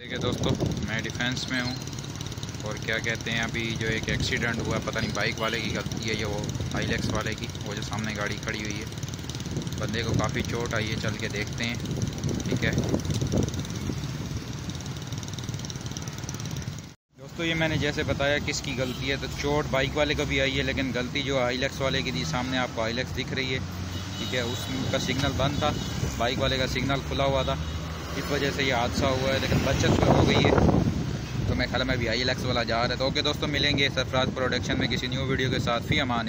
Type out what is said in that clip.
देखिए दोस्तों, मैं डिफेंस में हूँ। और क्या कहते हैं, अभी जो एक एक्सीडेंट हुआ, पता नहीं बाइक वाले की गलती है ये वो हाईलेक्स वाले की, वो जो सामने गाड़ी खड़ी हुई है। बंदे को काफ़ी चोट आई है, चल के देखते हैं। ठीक है? दोस्तों, ये मैंने जैसे बताया किसकी गलती है तो चोट बाइक वाले को भी आई है, लेकिन गलती जो हाईलेक्स वाले की थी, सामने आपको हाईलेक्स दिख रही है। ठीक है? उसका सिग्नल बंद था बाइक वाले का सिग्नल खुला हुआ था। इस वजह से ये हादसा हुआ है, लेकिन बचत तो हो गई है। तो मैं ख्याल में अभी आई एल एक्स वाला जा रहा है। तो ओके दोस्तों, मिलेंगे सरफराज प्रोडक्शन में किसी न्यू वीडियो के साथ। फ़ी अमान